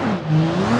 Mm-hmm.